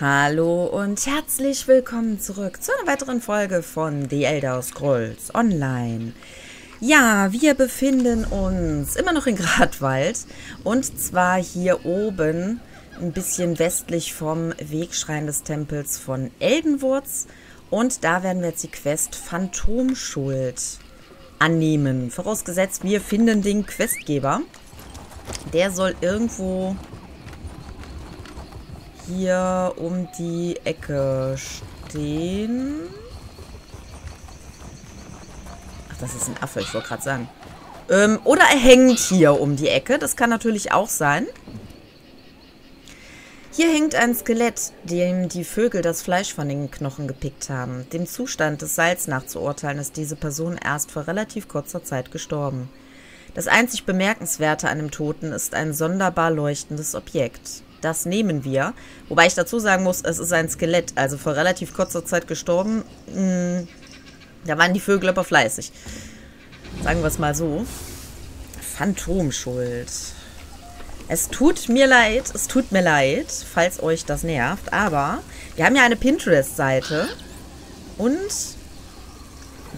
Hallo und herzlich willkommen zurück zu einer weiteren Folge von The Elder Scrolls Online. Ja, wir befinden uns immer noch in Gradwald und zwar hier oben ein bisschen westlich vom Wegschrein des Tempels von Eldenwurz und da werden wir jetzt die Quest Phantomschuld annehmen. Vorausgesetzt, wir finden den Questgeber. Der soll irgendwo hier um die Ecke stehen. Ach, das ist ein Affe, ich wollte gerade sagen. Ähm, oder er hängt hier um die Ecke. Das kann natürlich auch sein. Hier hängt ein Skelett, dem die Vögel das Fleisch von den Knochen gepickt haben. Dem Zustand des Seils nachzuurteilen, ist diese Person erst vor relativ kurzer Zeit gestorben. Das einzig Bemerkenswerte an dem Toten ist ein sonderbar leuchtendes Objekt. Das nehmen wir. Wobei ich dazu sagen muss, es ist ein Skelett, also vor relativ kurzer Zeit gestorben. Hm, da waren die Vögel aber fleißig. Sagen wir es mal so. Phantomschuld. Es tut mir leid, es tut mir leid, falls euch das nervt, aber wir haben ja eine Pinterest-Seite und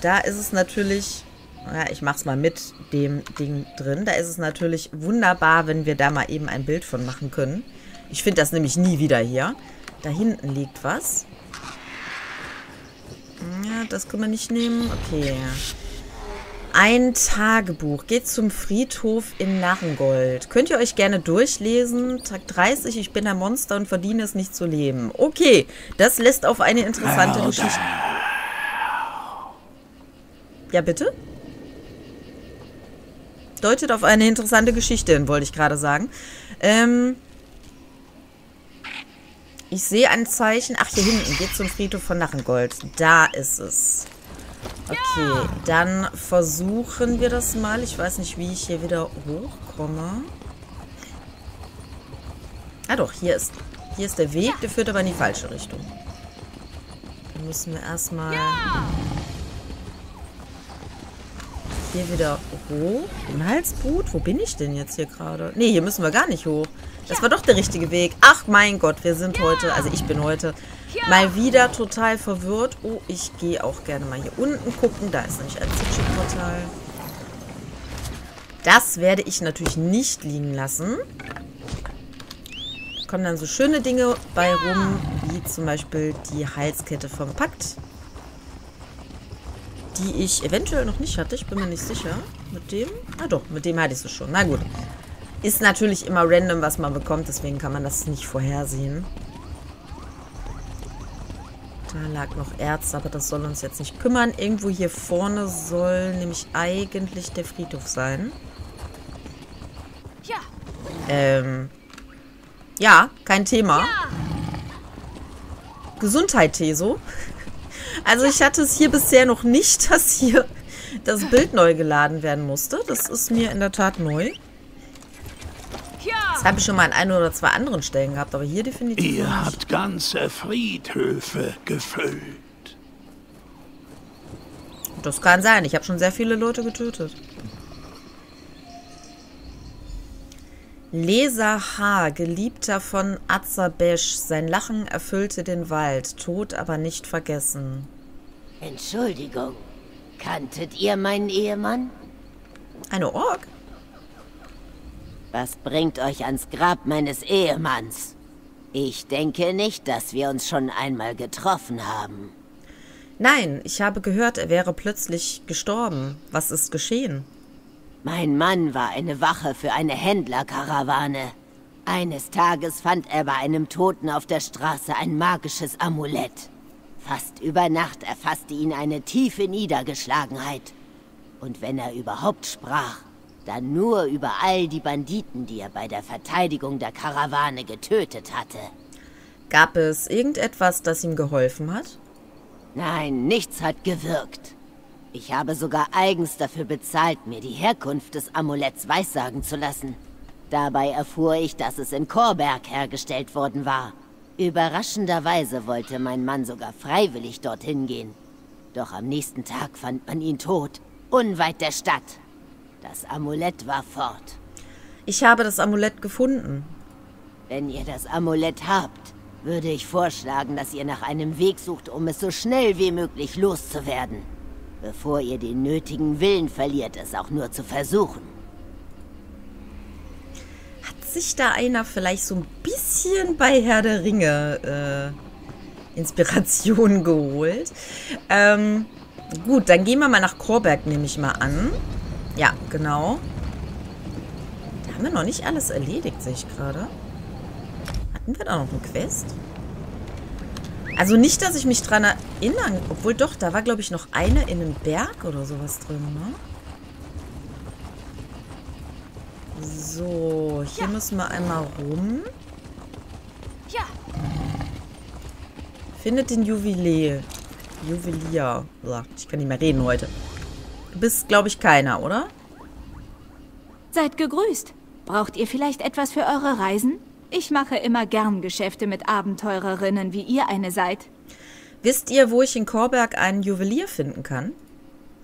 da ist es natürlich, ja, ich mach's mal mit dem Ding drin, da ist es natürlich wunderbar, wenn wir da mal eben ein Bild von machen können. Ich finde das nämlich nie wieder hier. Da hinten liegt was. Ja, das können wir nicht nehmen. Okay. Ein Tagebuch. Geht zum Friedhof in Narrengold. Könnt ihr euch gerne durchlesen. Tag 30, ich bin ein Monster und verdiene es nicht zu leben. Okay, das lässt auf eine interessante Geschichte... Ja, bitte? Deutet auf eine interessante Geschichte hin, wollte ich gerade sagen. Ähm... Ich sehe ein Zeichen. Ach, hier hinten geht zum Friedhof von Narrengold. Da ist es. Okay, dann versuchen wir das mal. Ich weiß nicht, wie ich hier wieder hochkomme. Ah doch, hier ist, hier ist der Weg. Der führt aber in die falsche Richtung. Dann müssen wir erstmal hier wieder hoch. Im Halsbrut? Wo bin ich denn jetzt hier gerade? Ne, hier müssen wir gar nicht hoch. Das war doch der richtige Weg. Ach mein Gott, wir sind heute, also ich bin heute mal wieder total verwirrt. Oh, ich gehe auch gerne mal hier unten gucken. Da ist nämlich ein Zitschi-Portal. Das werde ich natürlich nicht liegen lassen. Kommen dann so schöne Dinge bei rum, wie zum Beispiel die Halskette vom Pakt. Die ich eventuell noch nicht hatte. Ich bin mir nicht sicher. Mit dem? Ah doch, mit dem hatte ich es schon. Na gut. Ist natürlich immer random, was man bekommt, deswegen kann man das nicht vorhersehen. Da lag noch Erz, aber das soll uns jetzt nicht kümmern. Irgendwo hier vorne soll nämlich eigentlich der Friedhof sein. Ja. Ähm. Ja, kein Thema. Ja. Gesundheit, Teso. Also ich hatte es hier bisher noch nicht, dass hier das Bild neu geladen werden musste. Das ist mir in der Tat neu. Das habe ich schon mal an ein oder zwei anderen Stellen gehabt, aber hier definitiv Ihr nicht. habt ganze Friedhöfe gefüllt. Das kann sein. Ich habe schon sehr viele Leute getötet. Leser H., Geliebter von Azabesh. Sein Lachen erfüllte den Wald, tot aber nicht vergessen. Entschuldigung, kanntet ihr meinen Ehemann? Eine Ork? Was bringt euch ans Grab meines Ehemanns? Ich denke nicht, dass wir uns schon einmal getroffen haben. Nein, ich habe gehört, er wäre plötzlich gestorben. Was ist geschehen? Mein Mann war eine Wache für eine Händlerkarawane. Eines Tages fand er bei einem Toten auf der Straße ein magisches Amulett. Fast über Nacht erfasste ihn eine tiefe Niedergeschlagenheit. Und wenn er überhaupt sprach, dann nur über all die Banditen, die er bei der Verteidigung der Karawane getötet hatte. Gab es irgendetwas, das ihm geholfen hat? Nein, nichts hat gewirkt. Ich habe sogar eigens dafür bezahlt, mir die Herkunft des Amuletts weissagen zu lassen. Dabei erfuhr ich, dass es in Korberg hergestellt worden war. Überraschenderweise wollte mein Mann sogar freiwillig dorthin gehen. Doch am nächsten Tag fand man ihn tot, unweit der Stadt. Das Amulett war fort. Ich habe das Amulett gefunden. Wenn ihr das Amulett habt, würde ich vorschlagen, dass ihr nach einem Weg sucht, um es so schnell wie möglich loszuwerden. Bevor ihr den nötigen Willen verliert, es auch nur zu versuchen. Hat sich da einer vielleicht so ein bisschen bei Herr der Ringe äh, Inspiration geholt? Ähm, gut, dann gehen wir mal nach Korberg, nehme ich mal an. Ja, genau. Da haben wir noch nicht alles erledigt, sehe ich gerade. Hatten wir da noch eine Quest? Also nicht, dass ich mich dran erinnern... Obwohl doch, da war, glaube ich, noch eine in einem Berg oder sowas drin, ne? So, hier ja. müssen wir einmal rum. Ja. Findet den Juwelier. Juwelier. Ich kann nicht mehr reden heute. Du bist, glaube ich, keiner, oder? Seid gegrüßt. Braucht ihr vielleicht etwas für eure Reisen? Ich mache immer gern Geschäfte mit Abenteurerinnen, wie ihr eine seid. Wisst ihr, wo ich in Korberg einen Juwelier finden kann?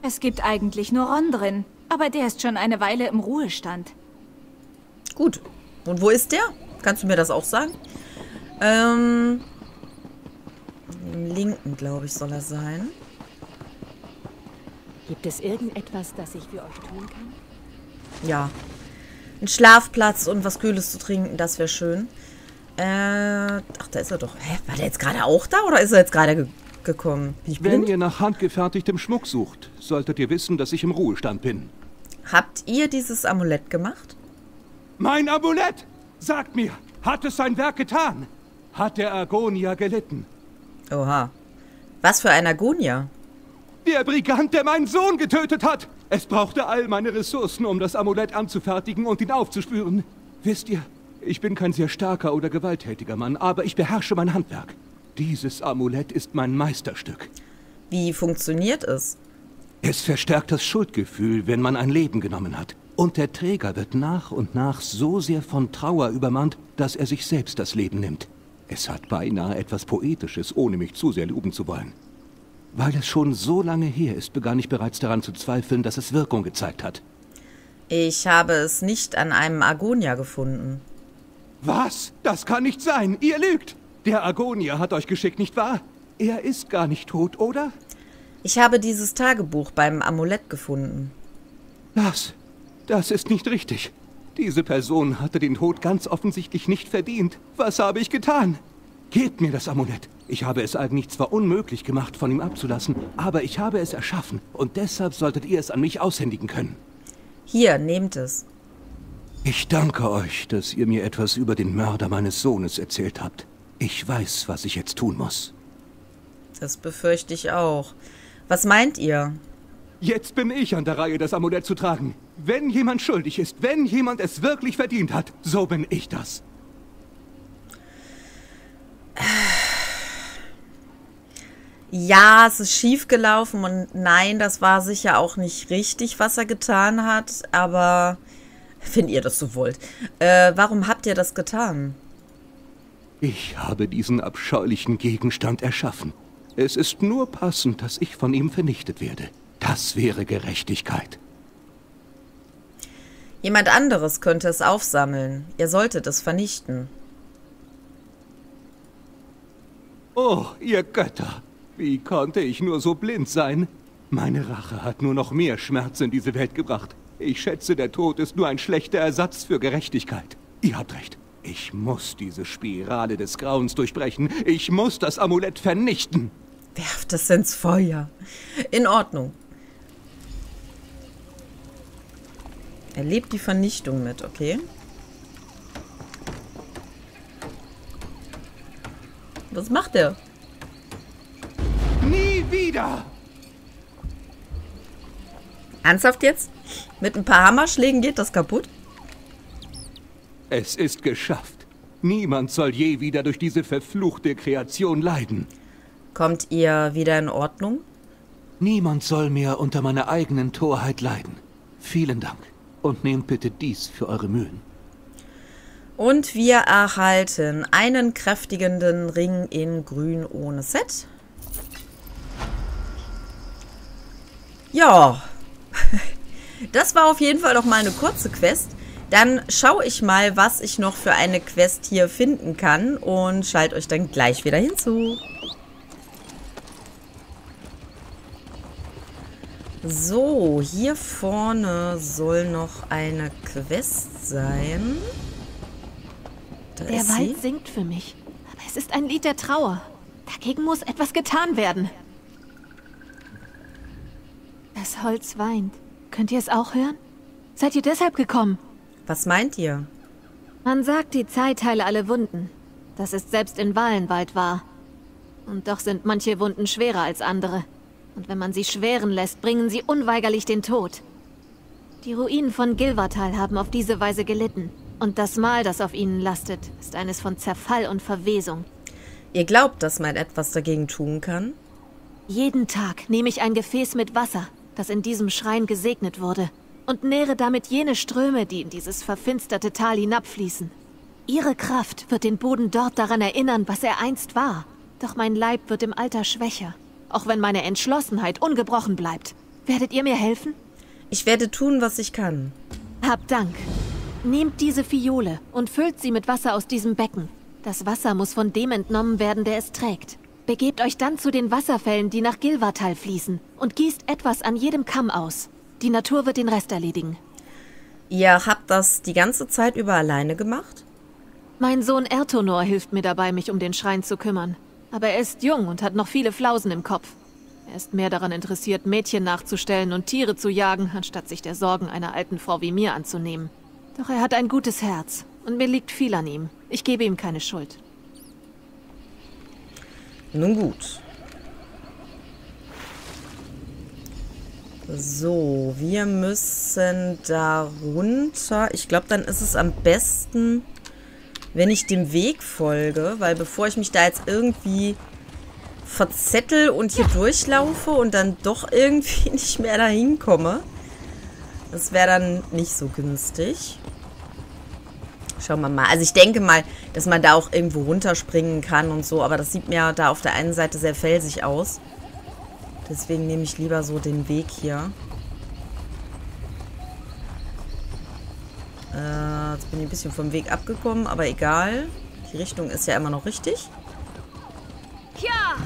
Es gibt eigentlich nur Ron drin, aber der ist schon eine Weile im Ruhestand. Gut. Und wo ist der? Kannst du mir das auch sagen? Ähm, Im linken, glaube ich, soll er sein. Gibt es irgendetwas, das ich für euch tun kann? Ja, ein Schlafplatz und was Kühles zu trinken, das wäre schön. Äh, ach, da ist er doch. Hä, war der jetzt gerade auch da oder ist er jetzt gerade ge gekommen? Bin ich blind? Wenn ihr nach handgefertigtem Schmuck sucht, solltet ihr wissen, dass ich im Ruhestand bin. Habt ihr dieses Amulett gemacht? Mein Amulett! Sagt mir, hat es sein Werk getan? Hat der Argonia gelitten? Oha. Was für ein Argonia? Der Brigant, der meinen Sohn getötet hat! Es brauchte all meine Ressourcen, um das Amulett anzufertigen und ihn aufzuspüren. Wisst ihr, ich bin kein sehr starker oder gewalttätiger Mann, aber ich beherrsche mein Handwerk. Dieses Amulett ist mein Meisterstück. Wie funktioniert es? Es verstärkt das Schuldgefühl, wenn man ein Leben genommen hat. Und der Träger wird nach und nach so sehr von Trauer übermannt, dass er sich selbst das Leben nimmt. Es hat beinahe etwas Poetisches, ohne mich zu sehr loben zu wollen. Weil es schon so lange her ist, begann ich bereits daran zu zweifeln, dass es Wirkung gezeigt hat. Ich habe es nicht an einem Agonia gefunden. Was? Das kann nicht sein. Ihr lügt. Der Agonia hat euch geschickt, nicht wahr? Er ist gar nicht tot, oder? Ich habe dieses Tagebuch beim Amulett gefunden. Das, das ist nicht richtig. Diese Person hatte den Tod ganz offensichtlich nicht verdient. Was habe ich getan? Gebt mir das Amulett. Ich habe es eigentlich zwar unmöglich gemacht, von ihm abzulassen, aber ich habe es erschaffen und deshalb solltet ihr es an mich aushändigen können. Hier, nehmt es. Ich danke euch, dass ihr mir etwas über den Mörder meines Sohnes erzählt habt. Ich weiß, was ich jetzt tun muss. Das befürchte ich auch. Was meint ihr? Jetzt bin ich an der Reihe, das Amulett zu tragen. Wenn jemand schuldig ist, wenn jemand es wirklich verdient hat, so bin ich das. Ja, es ist schief gelaufen und nein, das war sicher auch nicht richtig, was er getan hat, aber wenn ihr das so wollt. Äh, warum habt ihr das getan? Ich habe diesen abscheulichen Gegenstand erschaffen. Es ist nur passend, dass ich von ihm vernichtet werde. Das wäre Gerechtigkeit. Jemand anderes könnte es aufsammeln. Ihr solltet es vernichten. Oh, ihr Götter! Wie konnte ich nur so blind sein? Meine Rache hat nur noch mehr Schmerz in diese Welt gebracht. Ich schätze, der Tod ist nur ein schlechter Ersatz für Gerechtigkeit. Ihr habt recht. Ich muss diese Spirale des Grauens durchbrechen. Ich muss das Amulett vernichten. Werft es ins Feuer. In Ordnung. Erlebt die Vernichtung mit, okay? Was macht er? wieder! Ernsthaft jetzt? Mit ein paar Hammerschlägen geht das kaputt? Es ist geschafft. Niemand soll je wieder durch diese verfluchte Kreation leiden. Kommt ihr wieder in Ordnung? Niemand soll mehr unter meiner eigenen Torheit leiden. Vielen Dank. Und nehmt bitte dies für eure Mühen. Und wir erhalten einen kräftigenden Ring in grün ohne Set. Ja, das war auf jeden Fall doch mal eine kurze Quest. Dann schaue ich mal, was ich noch für eine Quest hier finden kann und schalte euch dann gleich wieder hinzu. So, hier vorne soll noch eine Quest sein. Da der Wald sie. singt für mich. Aber es ist ein Lied der Trauer. Dagegen muss etwas getan werden. Das Holz weint. Könnt ihr es auch hören? Seid ihr deshalb gekommen? Was meint ihr? Man sagt, die Zeit heile alle Wunden. Das ist selbst in Wallenwald wahr. Und doch sind manche Wunden schwerer als andere. Und wenn man sie schweren lässt, bringen sie unweigerlich den Tod. Die Ruinen von Gilvatal haben auf diese Weise gelitten. Und das Mal, das auf ihnen lastet, ist eines von Zerfall und Verwesung. Ihr glaubt, dass man etwas dagegen tun kann? Jeden Tag nehme ich ein Gefäß mit Wasser, das in diesem Schrein gesegnet wurde und nähre damit jene Ströme, die in dieses verfinsterte Tal hinabfließen. Ihre Kraft wird den Boden dort daran erinnern, was er einst war. Doch mein Leib wird im Alter schwächer, auch wenn meine Entschlossenheit ungebrochen bleibt. Werdet ihr mir helfen? Ich werde tun, was ich kann. Habt Dank. Nehmt diese Fiole und füllt sie mit Wasser aus diesem Becken. Das Wasser muss von dem entnommen werden, der es trägt. Begebt euch dann zu den Wasserfällen, die nach Gilvatal fließen, und gießt etwas an jedem Kamm aus. Die Natur wird den Rest erledigen. Ihr habt das die ganze Zeit über alleine gemacht? Mein Sohn Ertonor hilft mir dabei, mich um den Schrein zu kümmern. Aber er ist jung und hat noch viele Flausen im Kopf. Er ist mehr daran interessiert, Mädchen nachzustellen und Tiere zu jagen, anstatt sich der Sorgen einer alten Frau wie mir anzunehmen. Doch er hat ein gutes Herz und mir liegt viel an ihm. Ich gebe ihm keine Schuld. Nun gut. So, wir müssen da runter. Ich glaube, dann ist es am besten, wenn ich dem Weg folge, weil bevor ich mich da jetzt irgendwie verzettel und hier durchlaufe und dann doch irgendwie nicht mehr dahin komme, das wäre dann nicht so günstig. Schauen wir mal. Also ich denke mal, dass man da auch irgendwo runterspringen kann und so, aber das sieht mir da auf der einen Seite sehr felsig aus. Deswegen nehme ich lieber so den Weg hier. Äh, jetzt bin ich ein bisschen vom Weg abgekommen, aber egal. Die Richtung ist ja immer noch richtig. Ja.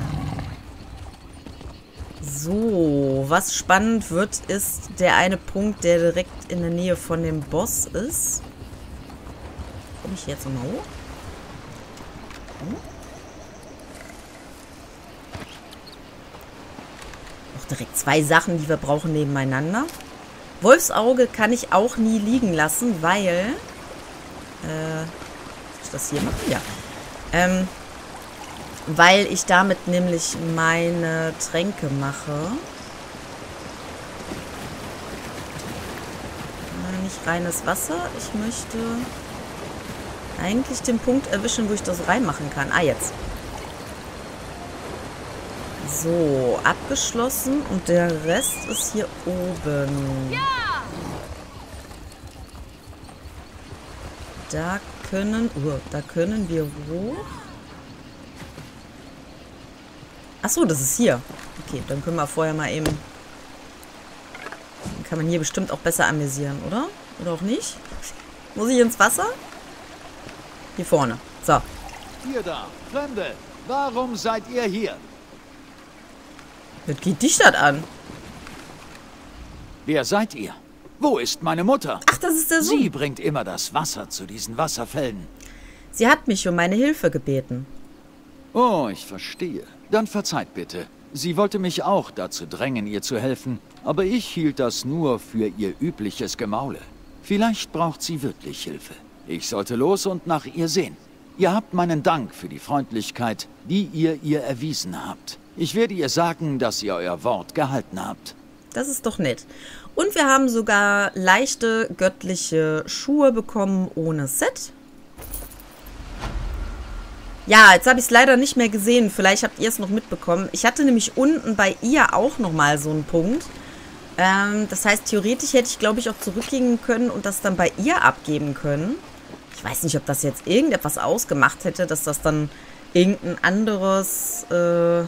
So, was spannend wird, ist der eine Punkt, der direkt in der Nähe von dem Boss ist. Komme ich jetzt nochmal hoch? Hm? direkt zwei Sachen, die wir brauchen nebeneinander. Wolfsauge kann ich auch nie liegen lassen, weil... Äh, soll ich das hier machen? Ja. Ähm, weil ich damit nämlich meine Tränke mache. Äh, nicht reines Wasser. Ich möchte eigentlich den Punkt erwischen, wo ich das reinmachen kann. Ah, jetzt. So, abgeschlossen und der Rest ist hier oben. Ja! Da können, uh, da können wir hoch. Achso, das ist hier. Okay, dann können wir vorher mal eben... Dann kann man hier bestimmt auch besser amüsieren, oder? Oder auch nicht? Muss ich ins Wasser? Hier vorne. So. Ihr da, Fremde, warum seid ihr hier? Was geht dich das an? Wer seid ihr? Wo ist meine Mutter? Ach, das ist der Sohn. Sie bringt immer das Wasser zu diesen Wasserfällen. Sie hat mich um meine Hilfe gebeten. Oh, ich verstehe. Dann verzeiht bitte. Sie wollte mich auch dazu drängen, ihr zu helfen, aber ich hielt das nur für ihr übliches Gemaule. Vielleicht braucht sie wirklich Hilfe. Ich sollte los und nach ihr sehen. Ihr habt meinen Dank für die Freundlichkeit, die ihr ihr erwiesen habt. Ich werde ihr sagen, dass ihr euer Wort gehalten habt. Das ist doch nett. Und wir haben sogar leichte göttliche Schuhe bekommen ohne Set. Ja, jetzt habe ich es leider nicht mehr gesehen. Vielleicht habt ihr es noch mitbekommen. Ich hatte nämlich unten bei ihr auch nochmal so einen Punkt. Ähm, das heißt, theoretisch hätte ich, glaube ich, auch zurückgehen können und das dann bei ihr abgeben können. Ich weiß nicht, ob das jetzt irgendetwas ausgemacht hätte, dass das dann irgendein anderes... Äh,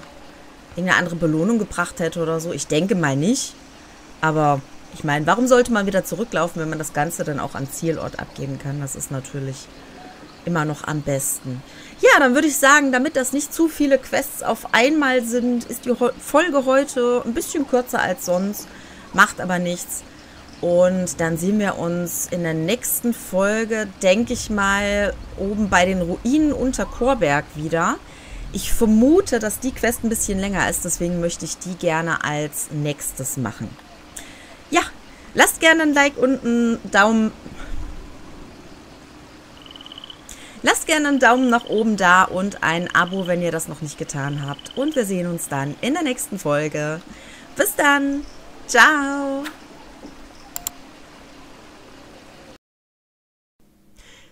irgendeine andere Belohnung gebracht hätte oder so. Ich denke mal nicht. Aber ich meine, warum sollte man wieder zurücklaufen, wenn man das Ganze dann auch am Zielort abgeben kann? Das ist natürlich immer noch am besten. Ja, dann würde ich sagen, damit das nicht zu viele Quests auf einmal sind, ist die Folge heute ein bisschen kürzer als sonst. Macht aber nichts. Und dann sehen wir uns in der nächsten Folge, denke ich mal, oben bei den Ruinen unter Chorberg wieder. Ich vermute, dass die Quest ein bisschen länger ist, deswegen möchte ich die gerne als nächstes machen. Ja, lasst gerne ein Like und einen Daumen. Lasst gerne einen Daumen nach oben da und ein Abo, wenn ihr das noch nicht getan habt. Und wir sehen uns dann in der nächsten Folge. Bis dann. Ciao.